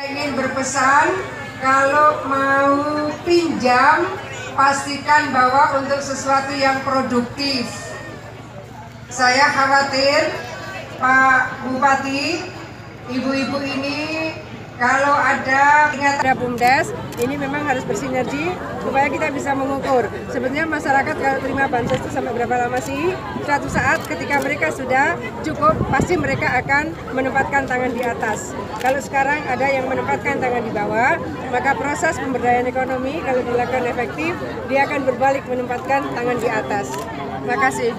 ingin berpesan kalau mau pinjam pastikan bahwa untuk sesuatu yang produktif. Saya khawatir Pak Bupati, ibu-ibu ini kalau ada ingat ada BUMDes, ini memang harus bersinergi supaya kita bisa mengukur. Sebenarnya masyarakat kalau terima bansos itu sampai berapa lama sih? Suatu saat ketika mereka sudah cukup, pasti mereka akan menempatkan tangan di atas. Kalau sekarang ada yang menempatkan tangan di bawah, maka proses pemberdayaan ekonomi kalau dilakukan efektif, dia akan berbalik menempatkan tangan di atas. Terima kasih.